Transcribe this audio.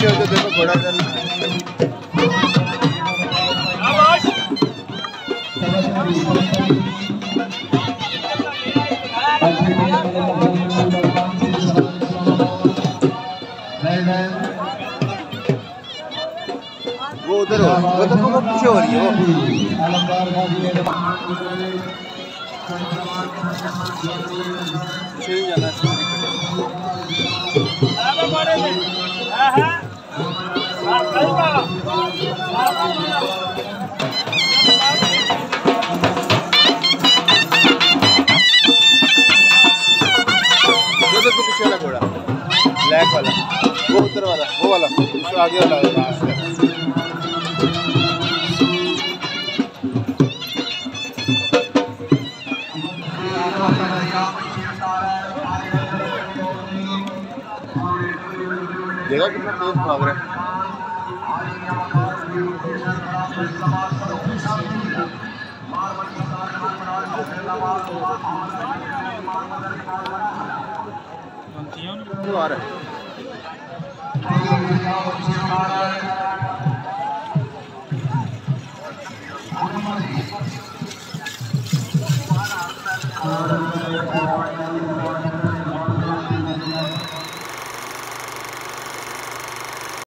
پیچھے ہو کے دیکھو، گھوڑا وہ ادھر ہو، وہ تو وہ پیچھے ہو رہی ہے، وہ۔ بلیک والا وہ ادھر والا وہ والا آگے والا دیکھا کتنا تیز بھاگ رہا ہے وہ